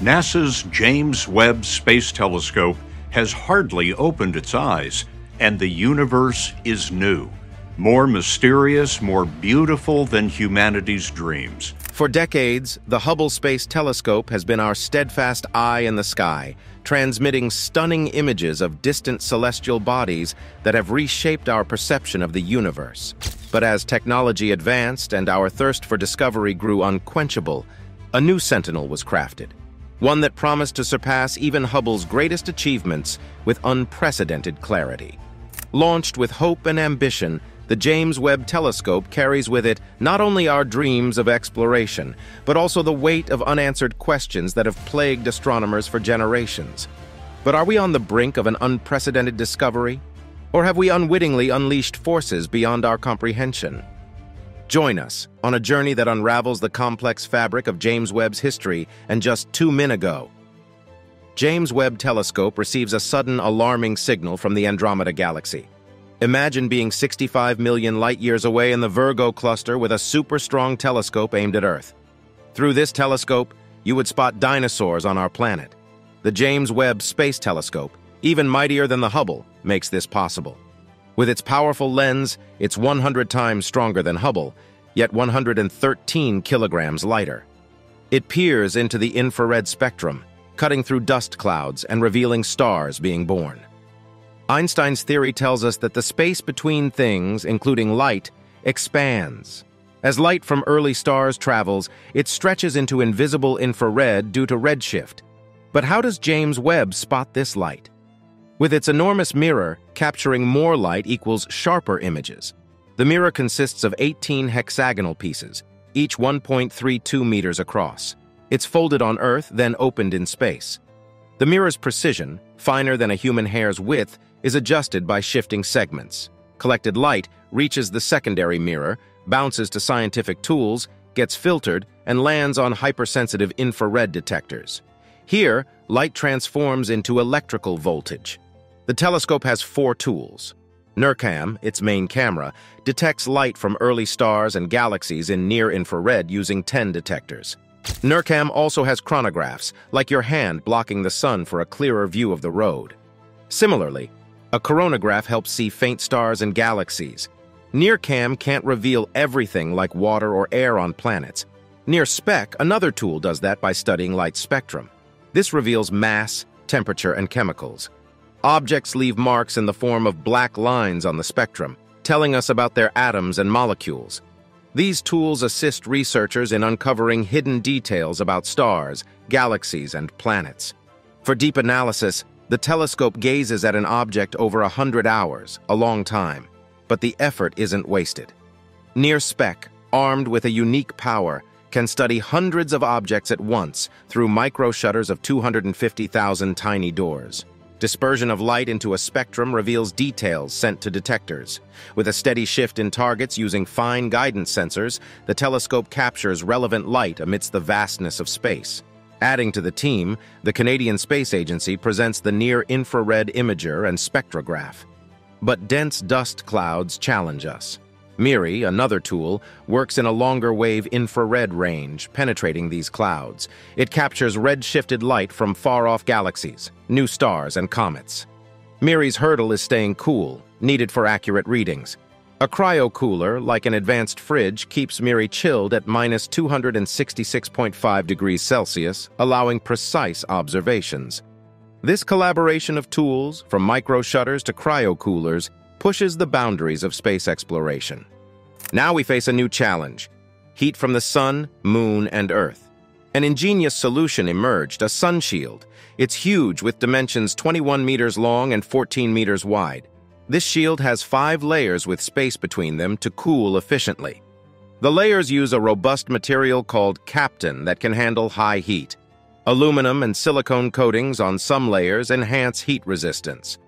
NASA's James Webb Space Telescope has hardly opened its eyes, and the universe is new. More mysterious, more beautiful than humanity's dreams. For decades, the Hubble Space Telescope has been our steadfast eye in the sky, transmitting stunning images of distant celestial bodies that have reshaped our perception of the universe. But as technology advanced and our thirst for discovery grew unquenchable, a new sentinel was crafted one that promised to surpass even Hubble's greatest achievements with unprecedented clarity. Launched with hope and ambition, the James Webb Telescope carries with it not only our dreams of exploration, but also the weight of unanswered questions that have plagued astronomers for generations. But are we on the brink of an unprecedented discovery? Or have we unwittingly unleashed forces beyond our comprehension? Join us on a journey that unravels the complex fabric of James Webb's history and just two minutes ago. James Webb Telescope receives a sudden alarming signal from the Andromeda Galaxy. Imagine being 65 million light-years away in the Virgo cluster with a super-strong telescope aimed at Earth. Through this telescope, you would spot dinosaurs on our planet. The James Webb Space Telescope, even mightier than the Hubble, makes this possible. With its powerful lens, it's 100 times stronger than Hubble, yet 113 kilograms lighter. It peers into the infrared spectrum, cutting through dust clouds and revealing stars being born. Einstein's theory tells us that the space between things, including light, expands. As light from early stars travels, it stretches into invisible infrared due to redshift. But how does James Webb spot this light? With its enormous mirror, capturing more light equals sharper images. The mirror consists of 18 hexagonal pieces, each 1.32 meters across. It's folded on Earth, then opened in space. The mirror's precision, finer than a human hair's width, is adjusted by shifting segments. Collected light reaches the secondary mirror, bounces to scientific tools, gets filtered, and lands on hypersensitive infrared detectors. Here, light transforms into electrical voltage. The telescope has four tools. NIRCam, its main camera, detects light from early stars and galaxies in near-infrared using 10 detectors. NIRCam also has coronagraphs, like your hand blocking the sun for a clearer view of the road. Similarly, a coronagraph helps see faint stars and galaxies. NIRCam can't reveal everything like water or air on planets. NIRSpec, another tool, does that by studying light spectrum. This reveals mass, temperature, and chemicals. Objects leave marks in the form of black lines on the spectrum, telling us about their atoms and molecules. These tools assist researchers in uncovering hidden details about stars, galaxies, and planets. For deep analysis, the telescope gazes at an object over a hundred hours, a long time, but the effort isn't wasted. NIRSpec, armed with a unique power, can study hundreds of objects at once through micro shutters of 250,000 tiny doors. Dispersion of light into a spectrum reveals details sent to detectors. With a steady shift in targets using fine guidance sensors, the telescope captures relevant light amidst the vastness of space. Adding to the team, the Canadian Space Agency presents the Near-Infrared Imager and Spectrograph. But dense dust clouds challenge us. MIRI, another tool, works in a longer wave infrared range, penetrating these clouds. It captures red-shifted light from far-off galaxies, new stars, and comets. MIRI's hurdle is staying cool, needed for accurate readings. A cryocooler, like an advanced fridge, keeps MIRI chilled at minus 266.5 degrees Celsius, allowing precise observations. This collaboration of tools, from micro shutters to cryocoolers, pushes the boundaries of space exploration. Now we face a new challenge, heat from the sun, moon, and Earth. An ingenious solution emerged, a sun shield. It's huge with dimensions 21 meters long and 14 meters wide. This shield has five layers with space between them to cool efficiently. The layers use a robust material called Kapton that can handle high heat. Aluminum and silicone coatings on some layers enhance heat resistance.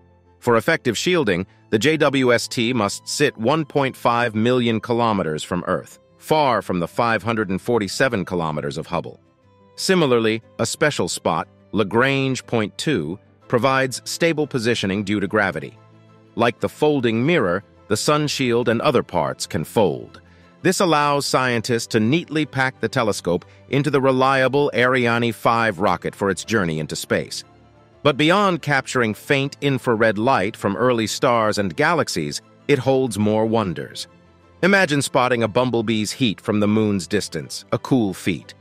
For effective shielding, the JWST must sit 1.5 million kilometers from Earth, far from the 547 kilometers of Hubble. Similarly, a special spot, Lagrange Point 2, provides stable positioning due to gravity. Like the folding mirror, the sun shield and other parts can fold. This allows scientists to neatly pack the telescope into the reliable Ariane 5 rocket for its journey into space. But beyond capturing faint infrared light from early stars and galaxies, it holds more wonders. Imagine spotting a bumblebee's heat from the moon's distance, a cool feat.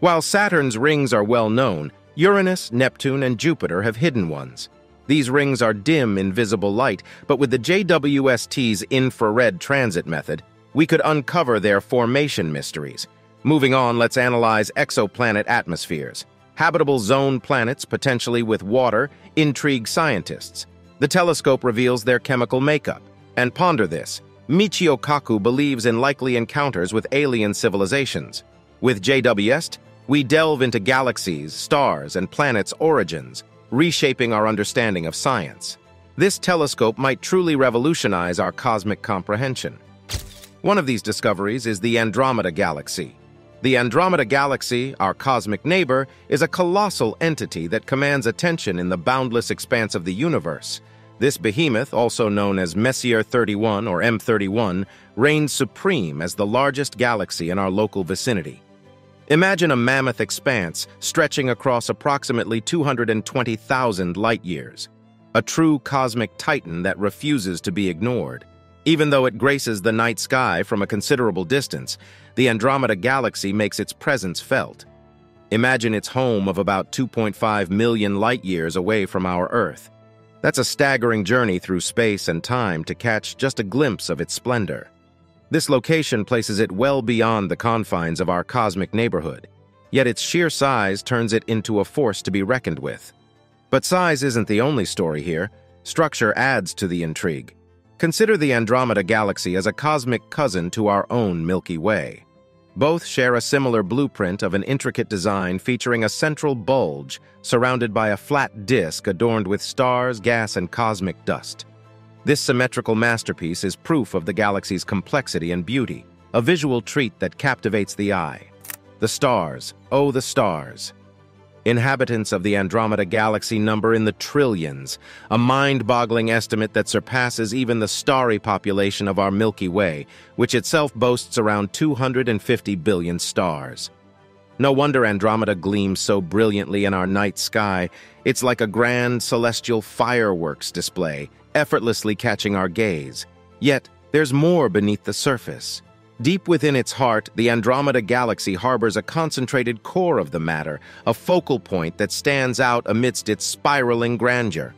While Saturn's rings are well known, Uranus, Neptune, and Jupiter have hidden ones. These rings are dim in visible light, but with the JWST's infrared transit method, we could uncover their formation mysteries. Moving on, let's analyze exoplanet atmospheres. Habitable zone planets, potentially with water, intrigue scientists. The telescope reveals their chemical makeup. And ponder this. Michio Kaku believes in likely encounters with alien civilizations. With JWST, we delve into galaxies, stars, and planets' origins, reshaping our understanding of science. This telescope might truly revolutionize our cosmic comprehension. One of these discoveries is the Andromeda Galaxy. The Andromeda Galaxy, our cosmic neighbor, is a colossal entity that commands attention in the boundless expanse of the universe. This behemoth, also known as Messier 31 or M31, reigns supreme as the largest galaxy in our local vicinity. Imagine a mammoth expanse stretching across approximately 220,000 light-years. A true cosmic titan that refuses to be ignored. Even though it graces the night sky from a considerable distance, the Andromeda Galaxy makes its presence felt. Imagine its home of about 2.5 million light-years away from our Earth. That's a staggering journey through space and time to catch just a glimpse of its splendor. This location places it well beyond the confines of our cosmic neighborhood, yet its sheer size turns it into a force to be reckoned with. But size isn't the only story here. Structure adds to the intrigue. Consider the Andromeda Galaxy as a cosmic cousin to our own Milky Way. Both share a similar blueprint of an intricate design featuring a central bulge surrounded by a flat disk adorned with stars, gas, and cosmic dust. This symmetrical masterpiece is proof of the galaxy's complexity and beauty, a visual treat that captivates the eye. The stars, oh the stars, Inhabitants of the Andromeda Galaxy number in the trillions, a mind-boggling estimate that surpasses even the starry population of our Milky Way, which itself boasts around 250 billion stars. No wonder Andromeda gleams so brilliantly in our night sky. It's like a grand celestial fireworks display, effortlessly catching our gaze. Yet, there's more beneath the surface. Deep within its heart, the Andromeda Galaxy harbors a concentrated core of the matter, a focal point that stands out amidst its spiraling grandeur.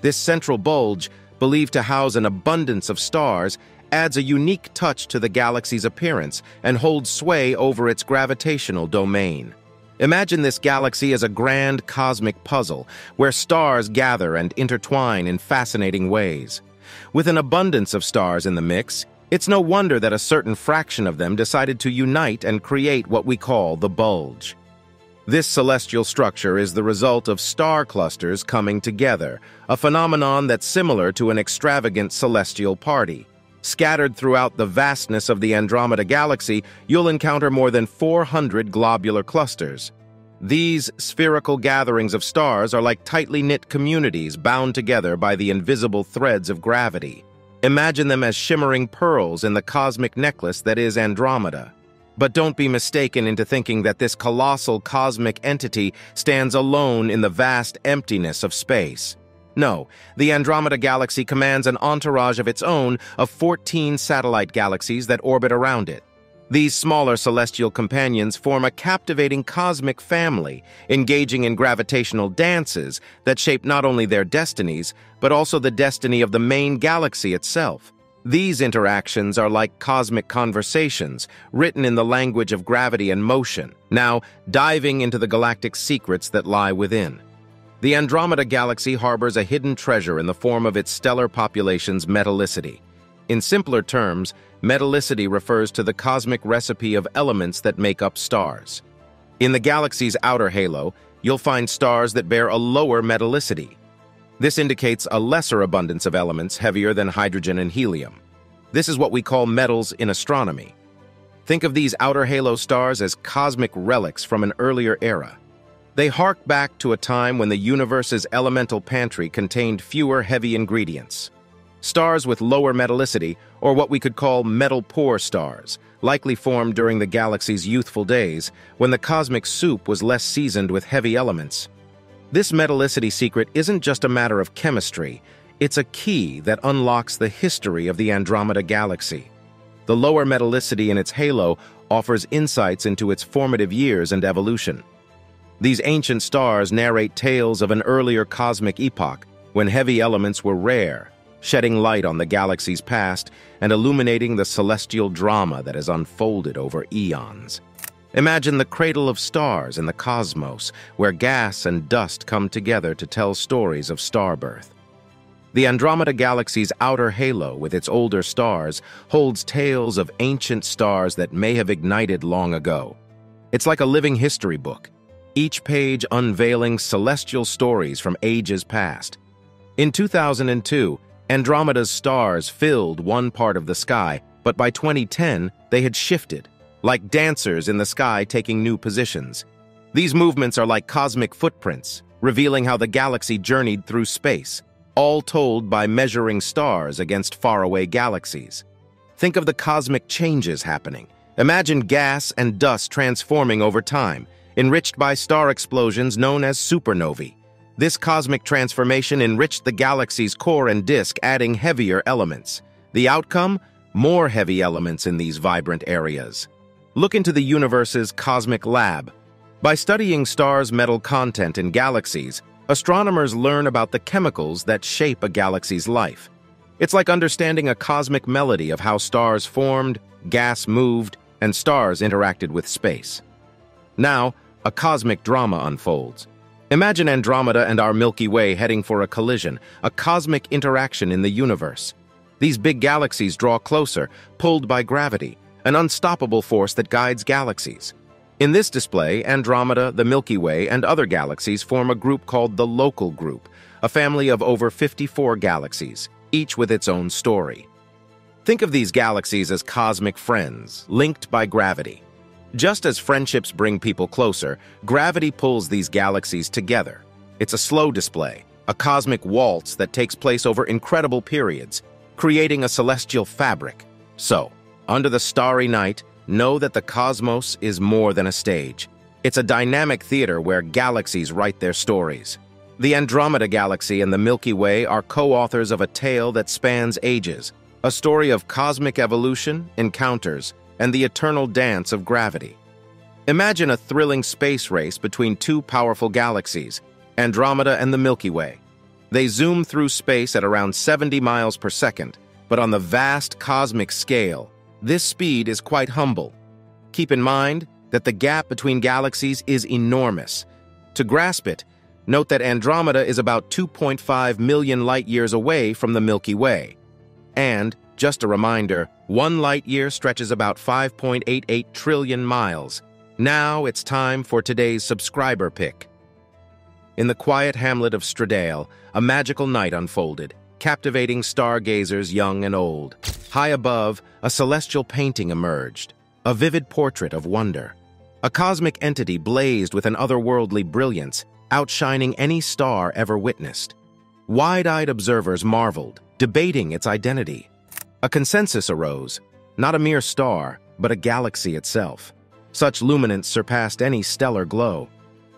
This central bulge, believed to house an abundance of stars, adds a unique touch to the galaxy's appearance and holds sway over its gravitational domain. Imagine this galaxy as a grand cosmic puzzle, where stars gather and intertwine in fascinating ways. With an abundance of stars in the mix, it's no wonder that a certain fraction of them decided to unite and create what we call the bulge. This celestial structure is the result of star clusters coming together, a phenomenon that's similar to an extravagant celestial party. Scattered throughout the vastness of the Andromeda Galaxy, you'll encounter more than 400 globular clusters. These spherical gatherings of stars are like tightly knit communities bound together by the invisible threads of gravity. Imagine them as shimmering pearls in the cosmic necklace that is Andromeda. But don't be mistaken into thinking that this colossal cosmic entity stands alone in the vast emptiness of space. No, the Andromeda Galaxy commands an entourage of its own of 14 satellite galaxies that orbit around it. These smaller celestial companions form a captivating cosmic family, engaging in gravitational dances that shape not only their destinies, but also the destiny of the main galaxy itself. These interactions are like cosmic conversations, written in the language of gravity and motion, now diving into the galactic secrets that lie within. The Andromeda Galaxy harbors a hidden treasure in the form of its stellar population's metallicity. In simpler terms, metallicity refers to the cosmic recipe of elements that make up stars. In the galaxy's outer halo, you'll find stars that bear a lower metallicity. This indicates a lesser abundance of elements heavier than hydrogen and helium. This is what we call metals in astronomy. Think of these outer halo stars as cosmic relics from an earlier era. They hark back to a time when the universe's elemental pantry contained fewer heavy ingredients. Stars with lower metallicity, or what we could call metal-poor stars, likely formed during the galaxy's youthful days, when the cosmic soup was less seasoned with heavy elements. This metallicity secret isn't just a matter of chemistry, it's a key that unlocks the history of the Andromeda Galaxy. The lower metallicity in its halo offers insights into its formative years and evolution. These ancient stars narrate tales of an earlier cosmic epoch when heavy elements were rare, shedding light on the galaxy's past and illuminating the celestial drama that has unfolded over eons. Imagine the cradle of stars in the cosmos, where gas and dust come together to tell stories of starbirth. The Andromeda Galaxy's outer halo, with its older stars, holds tales of ancient stars that may have ignited long ago. It's like a living history book, each page unveiling celestial stories from ages past. In 2002, Andromeda's stars filled one part of the sky, but by 2010, they had shifted, like dancers in the sky taking new positions. These movements are like cosmic footprints, revealing how the galaxy journeyed through space all told by measuring stars against faraway galaxies. Think of the cosmic changes happening. Imagine gas and dust transforming over time, enriched by star explosions known as supernovae. This cosmic transformation enriched the galaxy's core and disk, adding heavier elements. The outcome? More heavy elements in these vibrant areas. Look into the universe's cosmic lab. By studying stars' metal content in galaxies, astronomers learn about the chemicals that shape a galaxy's life. It's like understanding a cosmic melody of how stars formed, gas moved, and stars interacted with space. Now, a cosmic drama unfolds. Imagine Andromeda and our Milky Way heading for a collision, a cosmic interaction in the universe. These big galaxies draw closer, pulled by gravity, an unstoppable force that guides galaxies. In this display, Andromeda, the Milky Way, and other galaxies form a group called the Local Group, a family of over 54 galaxies, each with its own story. Think of these galaxies as cosmic friends, linked by gravity. Just as friendships bring people closer, gravity pulls these galaxies together. It's a slow display, a cosmic waltz that takes place over incredible periods, creating a celestial fabric. So, under the starry night, know that the cosmos is more than a stage. It's a dynamic theater where galaxies write their stories. The Andromeda Galaxy and the Milky Way are co-authors of a tale that spans ages, a story of cosmic evolution, encounters, and the eternal dance of gravity. Imagine a thrilling space race between two powerful galaxies, Andromeda and the Milky Way. They zoom through space at around 70 miles per second, but on the vast cosmic scale, this speed is quite humble. Keep in mind that the gap between galaxies is enormous. To grasp it, note that Andromeda is about 2.5 million light-years away from the Milky Way. And, just a reminder, one light-year stretches about 5.88 trillion miles. Now it's time for today's subscriber pick. In the quiet hamlet of Stradale, a magical night unfolded, captivating stargazers young and old. High above, a celestial painting emerged, a vivid portrait of wonder. A cosmic entity blazed with an otherworldly brilliance, outshining any star ever witnessed. Wide-eyed observers marveled, debating its identity. A consensus arose, not a mere star, but a galaxy itself. Such luminance surpassed any stellar glow.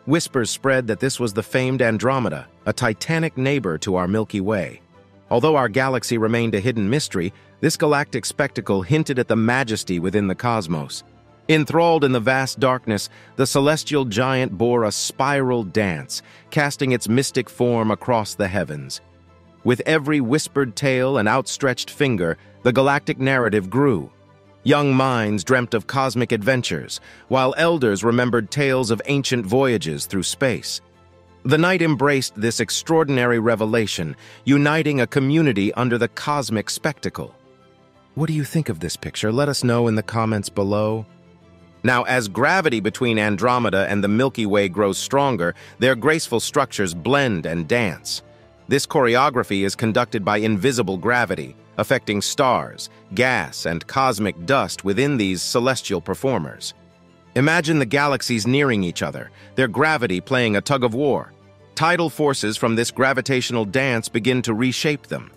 Whispers spread that this was the famed Andromeda, a titanic neighbor to our Milky Way. Although our galaxy remained a hidden mystery, this galactic spectacle hinted at the majesty within the cosmos. Enthralled in the vast darkness, the celestial giant bore a spiral dance, casting its mystic form across the heavens. With every whispered tale and outstretched finger, the galactic narrative grew. Young minds dreamt of cosmic adventures, while elders remembered tales of ancient voyages through space. The night embraced this extraordinary revelation, uniting a community under the cosmic spectacle. What do you think of this picture? Let us know in the comments below. Now, as gravity between Andromeda and the Milky Way grows stronger, their graceful structures blend and dance. This choreography is conducted by invisible gravity, affecting stars, gas, and cosmic dust within these celestial performers. Imagine the galaxies nearing each other, their gravity playing a tug of war. Tidal forces from this gravitational dance begin to reshape them.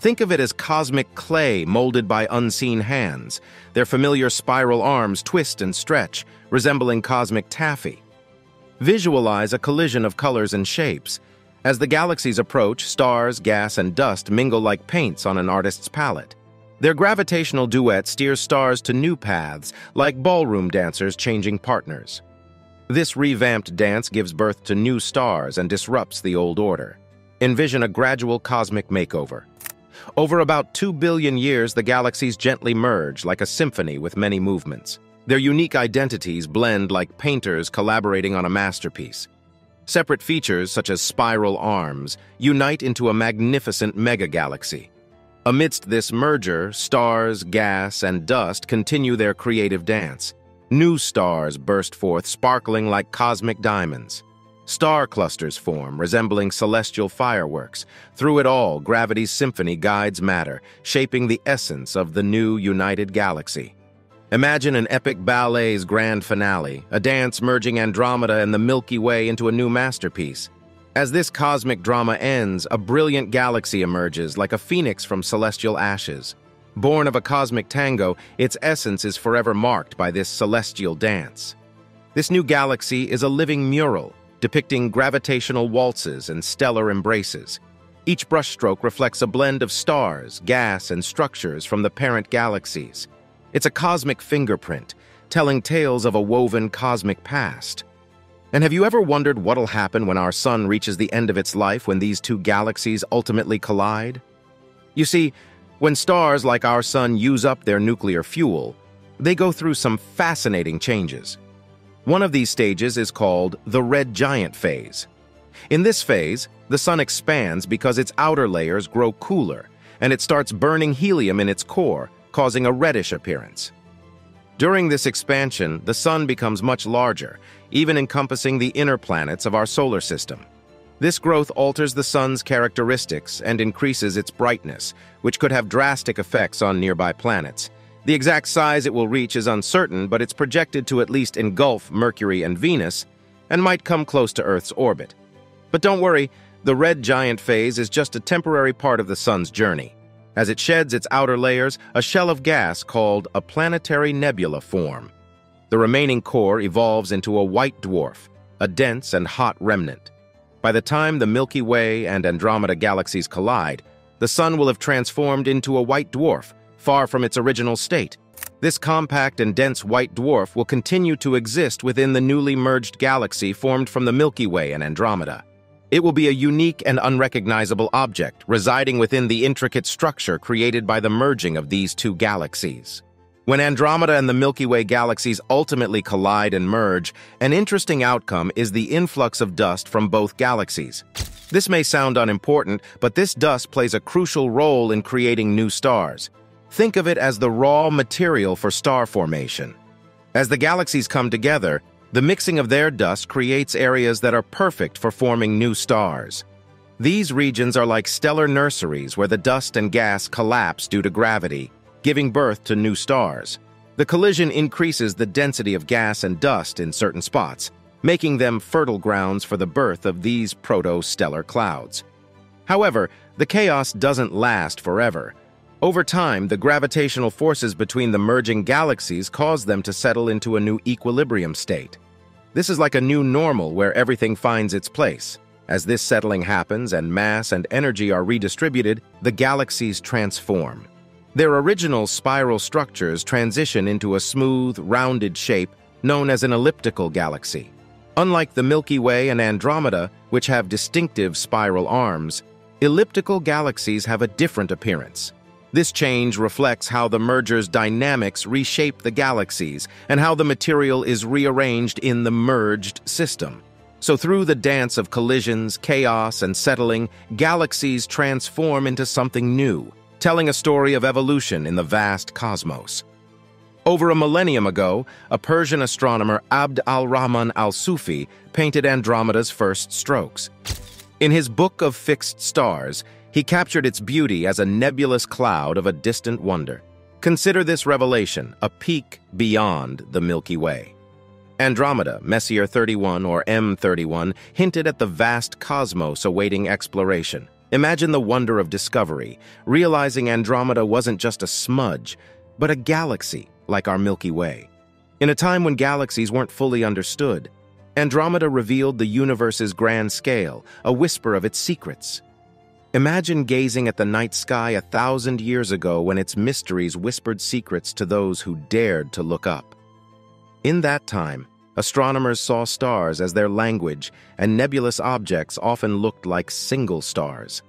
Think of it as cosmic clay molded by unseen hands. Their familiar spiral arms twist and stretch, resembling cosmic taffy. Visualize a collision of colors and shapes. As the galaxies approach, stars, gas, and dust mingle like paints on an artist's palette. Their gravitational duet steers stars to new paths, like ballroom dancers changing partners. This revamped dance gives birth to new stars and disrupts the old order. Envision a gradual cosmic makeover. Over about 2 billion years, the galaxies gently merge like a symphony with many movements. Their unique identities blend like painters collaborating on a masterpiece. Separate features, such as spiral arms, unite into a magnificent megagalaxy. Amidst this merger, stars, gas, and dust continue their creative dance. New stars burst forth, sparkling like cosmic diamonds. Star clusters form, resembling celestial fireworks. Through it all, gravity's symphony guides matter, shaping the essence of the new united galaxy. Imagine an epic ballet's grand finale, a dance merging Andromeda and the Milky Way into a new masterpiece. As this cosmic drama ends, a brilliant galaxy emerges like a phoenix from celestial ashes. Born of a cosmic tango, its essence is forever marked by this celestial dance. This new galaxy is a living mural, depicting gravitational waltzes and stellar embraces. Each brushstroke reflects a blend of stars, gas, and structures from the parent galaxies. It's a cosmic fingerprint, telling tales of a woven cosmic past. And have you ever wondered what'll happen when our sun reaches the end of its life when these two galaxies ultimately collide? You see, when stars like our sun use up their nuclear fuel, they go through some fascinating changes. One of these stages is called the red giant phase. In this phase, the sun expands because its outer layers grow cooler, and it starts burning helium in its core, causing a reddish appearance. During this expansion, the Sun becomes much larger, even encompassing the inner planets of our solar system. This growth alters the Sun's characteristics and increases its brightness, which could have drastic effects on nearby planets. The exact size it will reach is uncertain, but it's projected to at least engulf Mercury and Venus, and might come close to Earth's orbit. But don't worry, the red giant phase is just a temporary part of the Sun's journey. As it sheds its outer layers, a shell of gas called a planetary nebula form. The remaining core evolves into a white dwarf, a dense and hot remnant. By the time the Milky Way and Andromeda galaxies collide, the Sun will have transformed into a white dwarf, far from its original state. This compact and dense white dwarf will continue to exist within the newly merged galaxy formed from the Milky Way and Andromeda. It will be a unique and unrecognizable object, residing within the intricate structure created by the merging of these two galaxies. When Andromeda and the Milky Way galaxies ultimately collide and merge, an interesting outcome is the influx of dust from both galaxies. This may sound unimportant, but this dust plays a crucial role in creating new stars. Think of it as the raw material for star formation. As the galaxies come together, the mixing of their dust creates areas that are perfect for forming new stars. These regions are like stellar nurseries where the dust and gas collapse due to gravity, giving birth to new stars. The collision increases the density of gas and dust in certain spots, making them fertile grounds for the birth of these proto-stellar clouds. However, the chaos doesn't last forever. Over time, the gravitational forces between the merging galaxies cause them to settle into a new equilibrium state. This is like a new normal where everything finds its place. As this settling happens and mass and energy are redistributed, the galaxies transform. Their original spiral structures transition into a smooth, rounded shape known as an elliptical galaxy. Unlike the Milky Way and Andromeda, which have distinctive spiral arms, elliptical galaxies have a different appearance. This change reflects how the merger's dynamics reshape the galaxies and how the material is rearranged in the merged system. So through the dance of collisions, chaos, and settling, galaxies transform into something new, telling a story of evolution in the vast cosmos. Over a millennium ago, a Persian astronomer Abd al-Rahman al-Sufi painted Andromeda's first strokes. In his Book of Fixed Stars, he captured its beauty as a nebulous cloud of a distant wonder. Consider this revelation, a peak beyond the Milky Way. Andromeda, Messier 31 or M31, hinted at the vast cosmos awaiting exploration. Imagine the wonder of discovery, realizing Andromeda wasn't just a smudge, but a galaxy like our Milky Way. In a time when galaxies weren't fully understood, Andromeda revealed the universe's grand scale, a whisper of its secrets. Imagine gazing at the night sky a thousand years ago when its mysteries whispered secrets to those who dared to look up. In that time, astronomers saw stars as their language, and nebulous objects often looked like single stars.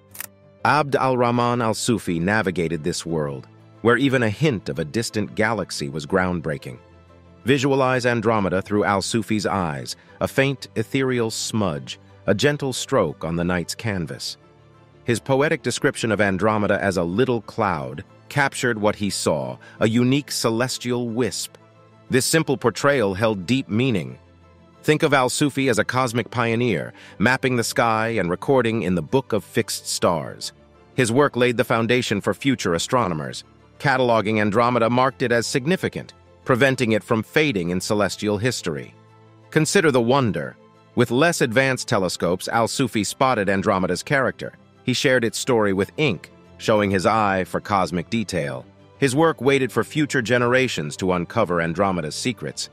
Abd al-Rahman al-Sufi navigated this world, where even a hint of a distant galaxy was groundbreaking. Visualize Andromeda through al-Sufi's eyes, a faint, ethereal smudge, a gentle stroke on the night's canvas. His poetic description of Andromeda as a little cloud captured what he saw, a unique celestial wisp. This simple portrayal held deep meaning. Think of Al-Sufi as a cosmic pioneer, mapping the sky and recording in the Book of Fixed Stars. His work laid the foundation for future astronomers. Cataloging Andromeda marked it as significant, preventing it from fading in celestial history. Consider the wonder. With less advanced telescopes, Al-Sufi spotted Andromeda's character. He shared its story with ink, showing his eye for cosmic detail. His work waited for future generations to uncover Andromeda's secrets.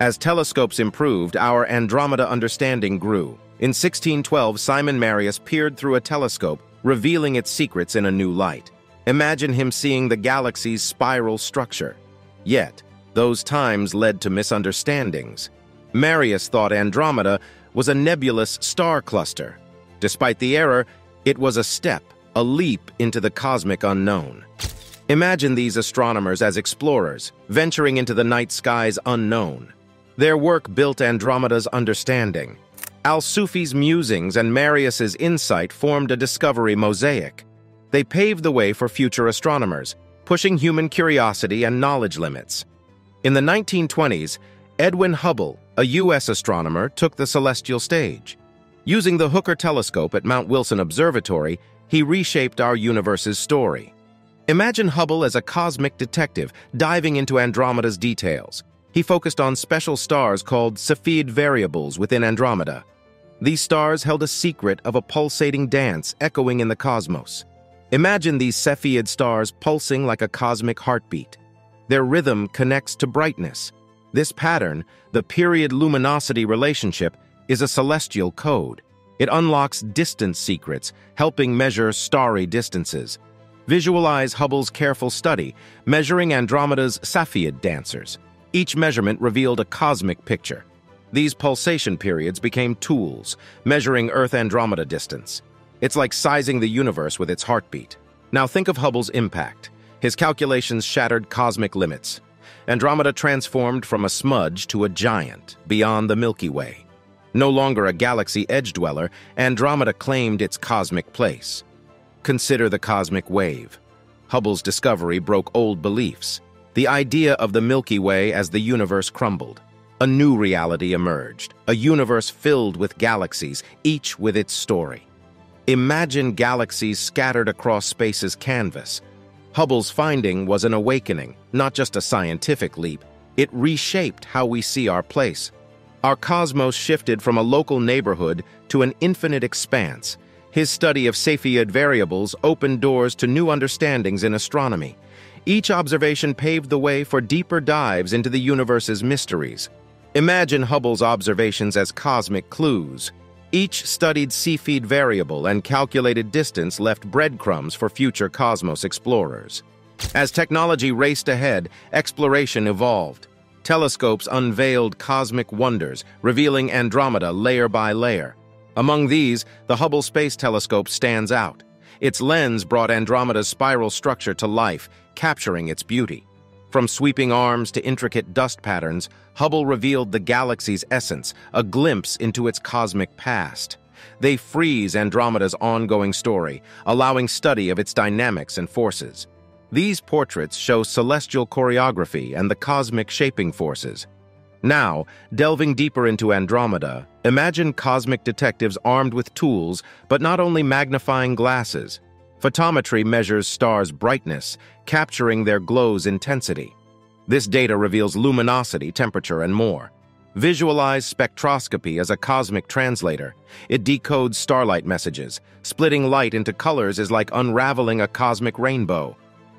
As telescopes improved, our Andromeda understanding grew. In 1612, Simon Marius peered through a telescope, revealing its secrets in a new light. Imagine him seeing the galaxy's spiral structure. Yet, those times led to misunderstandings. Marius thought Andromeda was a nebulous star cluster. Despite the error, it was a step, a leap into the cosmic unknown. Imagine these astronomers as explorers, venturing into the night sky's unknown. Their work built Andromeda's understanding. Al-Sufi's musings and Marius's insight formed a discovery mosaic. They paved the way for future astronomers, pushing human curiosity and knowledge limits. In the 1920s, Edwin Hubble, a U.S. astronomer, took the celestial stage. Using the Hooker telescope at Mount Wilson Observatory, he reshaped our universe's story. Imagine Hubble as a cosmic detective diving into Andromeda's details. He focused on special stars called Cepheid variables within Andromeda. These stars held a secret of a pulsating dance echoing in the cosmos. Imagine these Cepheid stars pulsing like a cosmic heartbeat. Their rhythm connects to brightness. This pattern, the period luminosity relationship, is a celestial code. It unlocks distance secrets, helping measure starry distances. Visualize Hubble's careful study, measuring Andromeda's Cepheid dancers. Each measurement revealed a cosmic picture. These pulsation periods became tools, measuring Earth-Andromeda distance. It's like sizing the universe with its heartbeat. Now think of Hubble's impact. His calculations shattered cosmic limits. Andromeda transformed from a smudge to a giant, beyond the Milky Way. No longer a galaxy edge dweller, Andromeda claimed its cosmic place. Consider the cosmic wave. Hubble's discovery broke old beliefs. The idea of the Milky Way as the universe crumbled. A new reality emerged, a universe filled with galaxies, each with its story. Imagine galaxies scattered across space's canvas. Hubble's finding was an awakening, not just a scientific leap. It reshaped how we see our place, our cosmos shifted from a local neighborhood to an infinite expanse. His study of Cepheid variables opened doors to new understandings in astronomy. Each observation paved the way for deeper dives into the universe's mysteries. Imagine Hubble's observations as cosmic clues. Each studied Cepheid variable and calculated distance left breadcrumbs for future cosmos explorers. As technology raced ahead, exploration evolved. Telescopes unveiled cosmic wonders, revealing Andromeda layer by layer. Among these, the Hubble Space Telescope stands out. Its lens brought Andromeda's spiral structure to life, capturing its beauty. From sweeping arms to intricate dust patterns, Hubble revealed the galaxy's essence, a glimpse into its cosmic past. They freeze Andromeda's ongoing story, allowing study of its dynamics and forces. These portraits show celestial choreography and the cosmic shaping forces. Now, delving deeper into Andromeda, imagine cosmic detectives armed with tools, but not only magnifying glasses. Photometry measures stars' brightness, capturing their glow's intensity. This data reveals luminosity, temperature, and more. Visualize spectroscopy as a cosmic translator. It decodes starlight messages. Splitting light into colors is like unraveling a cosmic rainbow.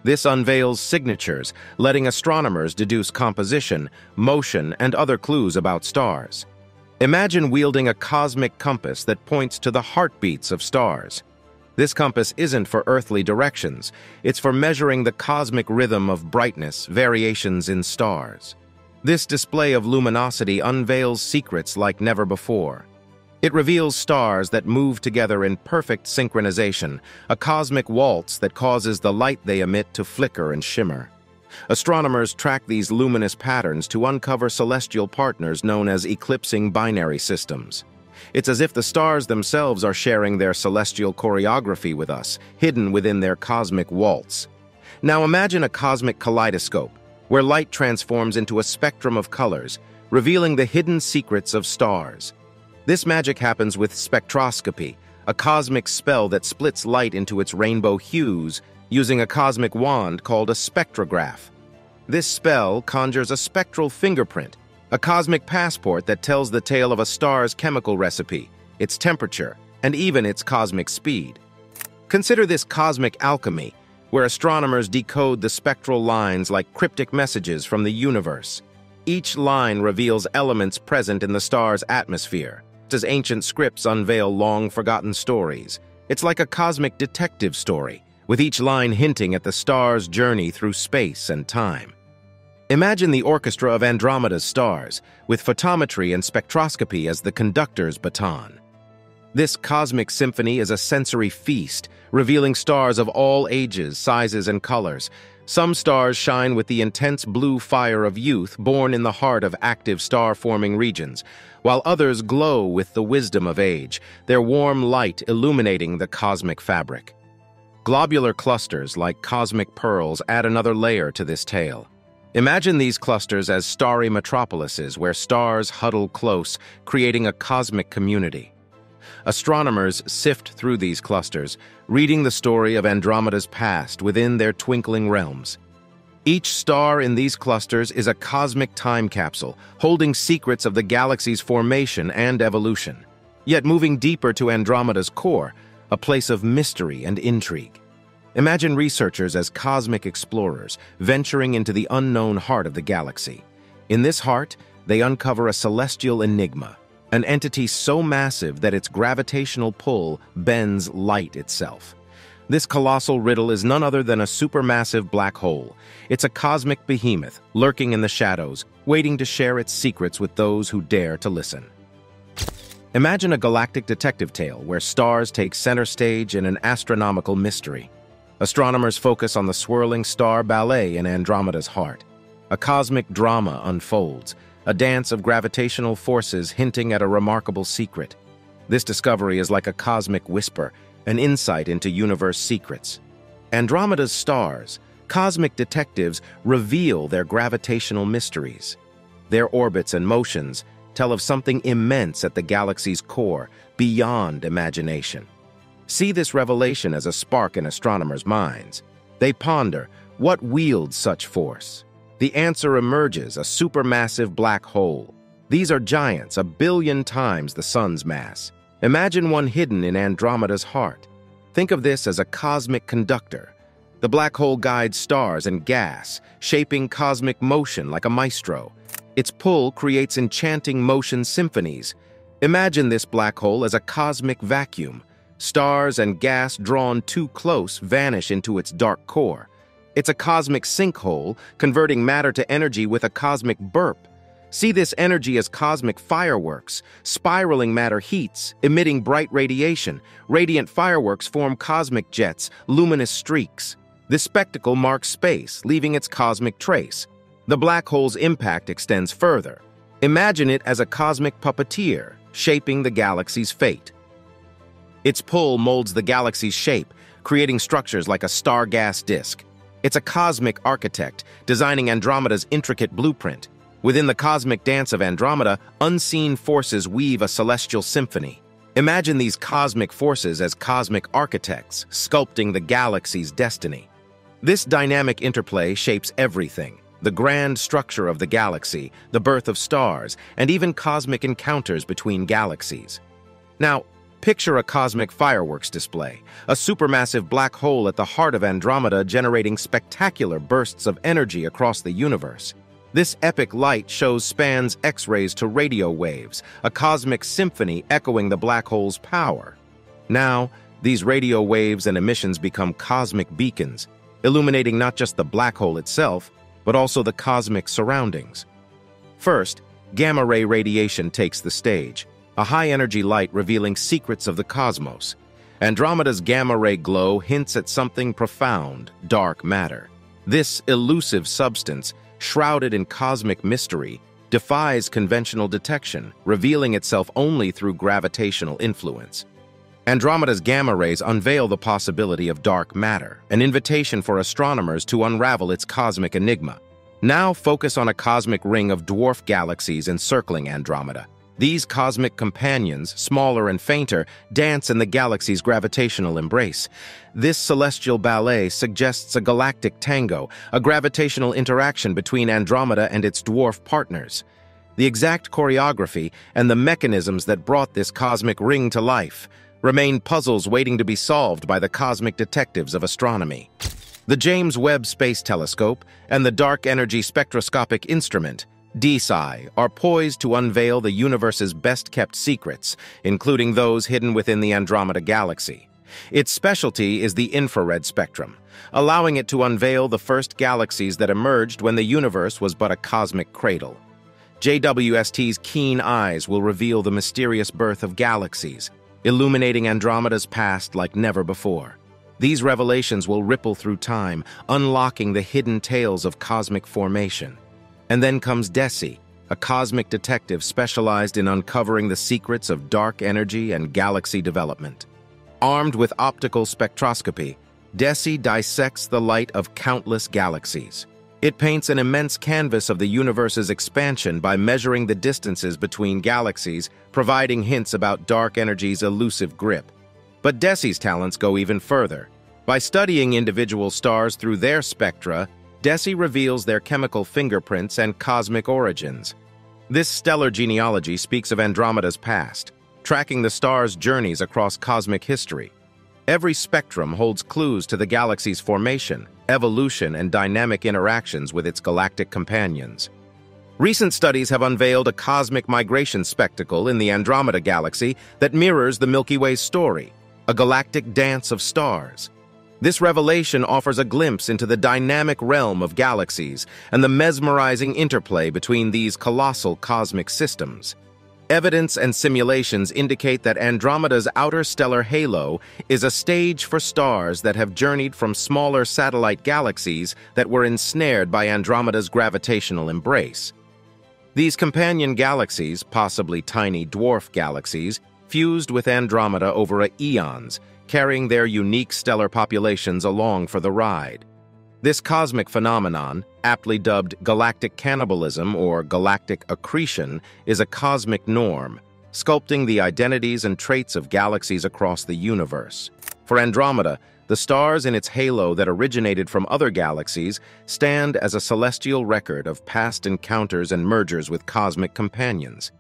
This unveils signatures, letting astronomers deduce composition, motion, and other clues about stars. Imagine wielding a cosmic compass that points to the heartbeats of stars. This compass isn't for earthly directions, it's for measuring the cosmic rhythm of brightness, variations in stars. This display of luminosity unveils secrets like never before. It reveals stars that move together in perfect synchronization, a cosmic waltz that causes the light they emit to flicker and shimmer. Astronomers track these luminous patterns to uncover celestial partners known as eclipsing binary systems. It's as if the stars themselves are sharing their celestial choreography with us, hidden within their cosmic waltz. Now imagine a cosmic kaleidoscope, where light transforms into a spectrum of colors, revealing the hidden secrets of stars. This magic happens with spectroscopy, a cosmic spell that splits light into its rainbow hues using a cosmic wand called a spectrograph. This spell conjures a spectral fingerprint, a cosmic passport that tells the tale of a star's chemical recipe, its temperature, and even its cosmic speed. Consider this cosmic alchemy, where astronomers decode the spectral lines like cryptic messages from the universe. Each line reveals elements present in the star's atmosphere, as ancient scripts unveil long-forgotten stories. It's like a cosmic detective story, with each line hinting at the star's journey through space and time. Imagine the orchestra of Andromeda's stars, with photometry and spectroscopy as the conductor's baton. This cosmic symphony is a sensory feast, revealing stars of all ages, sizes, and colors. Some stars shine with the intense blue fire of youth born in the heart of active star-forming regions, while others glow with the wisdom of age, their warm light illuminating the cosmic fabric. Globular clusters like cosmic pearls add another layer to this tale. Imagine these clusters as starry metropolises where stars huddle close, creating a cosmic community. Astronomers sift through these clusters, reading the story of Andromeda's past within their twinkling realms. Each star in these clusters is a cosmic time capsule, holding secrets of the galaxy's formation and evolution. Yet moving deeper to Andromeda's core, a place of mystery and intrigue. Imagine researchers as cosmic explorers, venturing into the unknown heart of the galaxy. In this heart, they uncover a celestial enigma, an entity so massive that its gravitational pull bends light itself. This colossal riddle is none other than a supermassive black hole. It's a cosmic behemoth, lurking in the shadows, waiting to share its secrets with those who dare to listen. Imagine a galactic detective tale where stars take center stage in an astronomical mystery. Astronomers focus on the swirling star ballet in Andromeda's heart. A cosmic drama unfolds, a dance of gravitational forces hinting at a remarkable secret. This discovery is like a cosmic whisper, an insight into universe secrets. Andromeda's stars, cosmic detectives, reveal their gravitational mysteries. Their orbits and motions tell of something immense at the galaxy's core, beyond imagination. See this revelation as a spark in astronomers' minds. They ponder, what wields such force? The answer emerges, a supermassive black hole. These are giants, a billion times the sun's mass. Imagine one hidden in Andromeda's heart. Think of this as a cosmic conductor. The black hole guides stars and gas, shaping cosmic motion like a maestro. Its pull creates enchanting motion symphonies. Imagine this black hole as a cosmic vacuum. Stars and gas drawn too close vanish into its dark core. It's a cosmic sinkhole, converting matter to energy with a cosmic burp. See this energy as cosmic fireworks. Spiraling matter heats, emitting bright radiation. Radiant fireworks form cosmic jets, luminous streaks. This spectacle marks space, leaving its cosmic trace. The black hole's impact extends further. Imagine it as a cosmic puppeteer, shaping the galaxy's fate. Its pull molds the galaxy's shape, creating structures like a star gas disk. It's a cosmic architect, designing Andromeda's intricate blueprint. Within the cosmic dance of Andromeda, unseen forces weave a celestial symphony. Imagine these cosmic forces as cosmic architects, sculpting the galaxy's destiny. This dynamic interplay shapes everything, the grand structure of the galaxy, the birth of stars, and even cosmic encounters between galaxies. Now, picture a cosmic fireworks display, a supermassive black hole at the heart of Andromeda generating spectacular bursts of energy across the universe. This epic light shows spans X-rays to radio waves, a cosmic symphony echoing the black hole's power. Now, these radio waves and emissions become cosmic beacons, illuminating not just the black hole itself, but also the cosmic surroundings. First, gamma-ray radiation takes the stage, a high-energy light revealing secrets of the cosmos. Andromeda's gamma-ray glow hints at something profound, dark matter. This elusive substance, shrouded in cosmic mystery, defies conventional detection, revealing itself only through gravitational influence. Andromeda's gamma rays unveil the possibility of dark matter, an invitation for astronomers to unravel its cosmic enigma. Now focus on a cosmic ring of dwarf galaxies encircling Andromeda. These cosmic companions, smaller and fainter, dance in the galaxy's gravitational embrace. This celestial ballet suggests a galactic tango, a gravitational interaction between Andromeda and its dwarf partners. The exact choreography and the mechanisms that brought this cosmic ring to life remain puzzles waiting to be solved by the cosmic detectives of astronomy. The James Webb Space Telescope and the Dark Energy Spectroscopic Instrument, DESI, are poised to unveil the universe's best-kept secrets, including those hidden within the Andromeda Galaxy. Its specialty is the infrared spectrum, allowing it to unveil the first galaxies that emerged when the universe was but a cosmic cradle. JWST's keen eyes will reveal the mysterious birth of galaxies, illuminating Andromeda's past like never before. These revelations will ripple through time, unlocking the hidden tales of cosmic formation. And then comes DESI, a cosmic detective specialized in uncovering the secrets of dark energy and galaxy development. Armed with optical spectroscopy, DESI dissects the light of countless galaxies. It paints an immense canvas of the universe's expansion by measuring the distances between galaxies, providing hints about dark energy's elusive grip. But DESI's talents go even further. By studying individual stars through their spectra, DESI reveals their chemical fingerprints and cosmic origins. This stellar genealogy speaks of Andromeda's past, tracking the star's journeys across cosmic history. Every spectrum holds clues to the galaxy's formation, evolution, and dynamic interactions with its galactic companions. Recent studies have unveiled a cosmic migration spectacle in the Andromeda Galaxy that mirrors the Milky Way's story, a galactic dance of stars. This revelation offers a glimpse into the dynamic realm of galaxies and the mesmerizing interplay between these colossal cosmic systems. Evidence and simulations indicate that Andromeda's outer stellar halo is a stage for stars that have journeyed from smaller satellite galaxies that were ensnared by Andromeda's gravitational embrace. These companion galaxies, possibly tiny dwarf galaxies, fused with Andromeda over eons, carrying their unique stellar populations along for the ride. This cosmic phenomenon, aptly dubbed galactic cannibalism or galactic accretion, is a cosmic norm, sculpting the identities and traits of galaxies across the universe. For Andromeda, the stars in its halo that originated from other galaxies stand as a celestial record of past encounters and mergers with cosmic companions.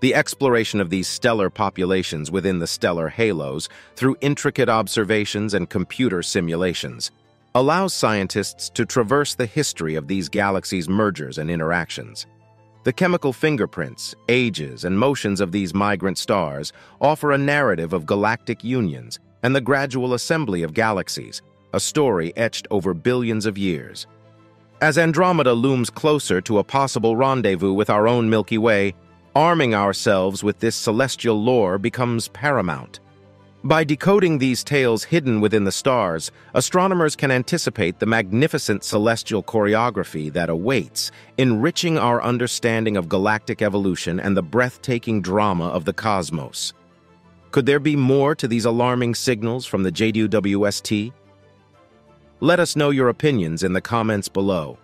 The exploration of these stellar populations within the stellar halos through intricate observations and computer simulations allows scientists to traverse the history of these galaxies' mergers and interactions. The chemical fingerprints, ages, and motions of these migrant stars offer a narrative of galactic unions and the gradual assembly of galaxies, a story etched over billions of years. As Andromeda looms closer to a possible rendezvous with our own Milky Way, arming ourselves with this celestial lore becomes paramount. By decoding these tales hidden within the stars, astronomers can anticipate the magnificent celestial choreography that awaits, enriching our understanding of galactic evolution and the breathtaking drama of the cosmos. Could there be more to these alarming signals from the JWST? Let us know your opinions in the comments below.